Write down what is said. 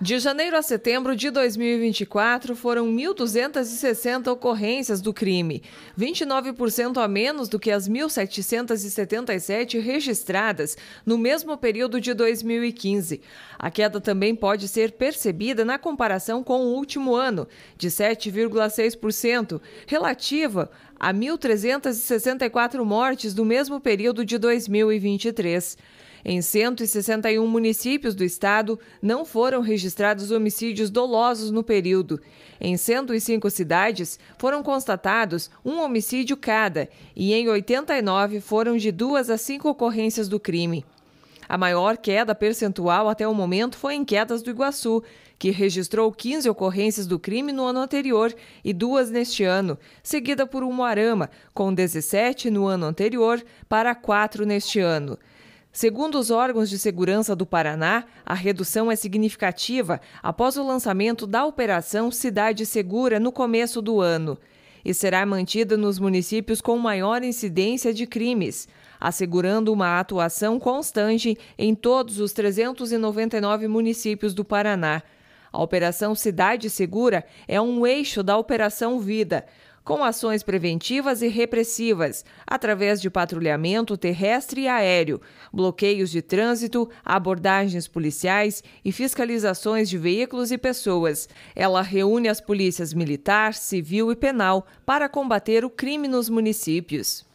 De janeiro a setembro de 2024, foram 1.260 ocorrências do crime, 29% a menos do que as 1.777 registradas no mesmo período de 2015. A queda também pode ser percebida na comparação com o último ano, de 7,6%, relativa a 1.364 mortes do mesmo período de 2023. Em 161 municípios do estado, não foram registrados homicídios dolosos no período. Em 105 cidades, foram constatados um homicídio cada, e em 89 foram de duas a cinco ocorrências do crime. A maior queda percentual até o momento foi em Quedas do Iguaçu, que registrou 15 ocorrências do crime no ano anterior e duas neste ano, seguida por Umuarama, com 17 no ano anterior para 4 neste ano. Segundo os órgãos de segurança do Paraná, a redução é significativa após o lançamento da Operação Cidade Segura no começo do ano e será mantida nos municípios com maior incidência de crimes, assegurando uma atuação constante em todos os 399 municípios do Paraná. A Operação Cidade Segura é um eixo da Operação Vida, com ações preventivas e repressivas, através de patrulhamento terrestre e aéreo, bloqueios de trânsito, abordagens policiais e fiscalizações de veículos e pessoas. Ela reúne as polícias militar, civil e penal para combater o crime nos municípios.